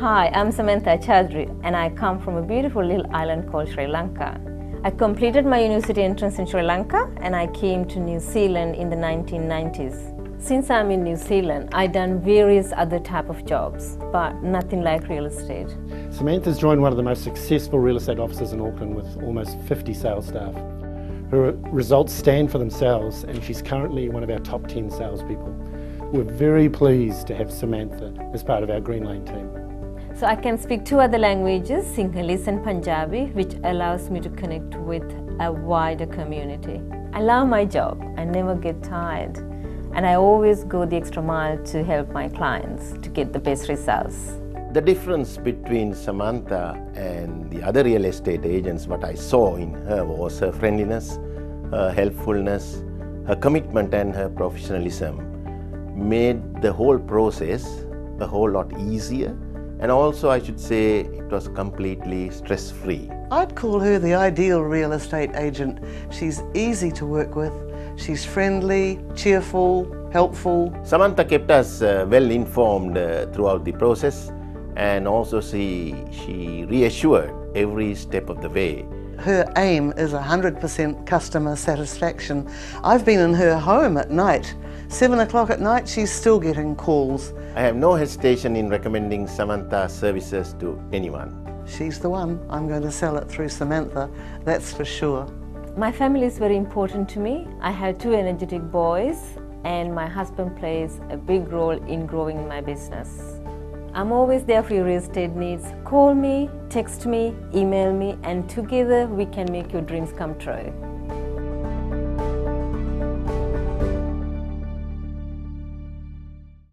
Hi, I'm Samantha Chaudhry and I come from a beautiful little island called Sri Lanka. I completed my university entrance in Sri Lanka and I came to New Zealand in the 1990s. Since I'm in New Zealand, I've done various other type of jobs, but nothing like real estate. Samantha's joined one of the most successful real estate offices in Auckland with almost 50 sales staff. Her results stand for themselves and she's currently one of our top 10 salespeople. We're very pleased to have Samantha as part of our Green Lane team. So I can speak two other languages, Sinhalese and Punjabi, which allows me to connect with a wider community. I love my job. I never get tired. And I always go the extra mile to help my clients to get the best results. The difference between Samantha and the other real estate agents, what I saw in her was her friendliness, her helpfulness, her commitment, and her professionalism made the whole process a whole lot easier. And also, I should say, it was completely stress free. I'd call her the ideal real estate agent. She's easy to work with, she's friendly, cheerful, helpful. Samantha kept us uh, well informed uh, throughout the process and also she, she reassured every step of the way. Her aim is 100% customer satisfaction. I've been in her home at night. Seven o'clock at night, she's still getting calls. I have no hesitation in recommending Samantha's services to anyone. She's the one. I'm going to sell it through Samantha, that's for sure. My family is very important to me. I have two energetic boys and my husband plays a big role in growing my business. I'm always there for your real estate needs. Call me, text me, email me, and together we can make your dreams come true.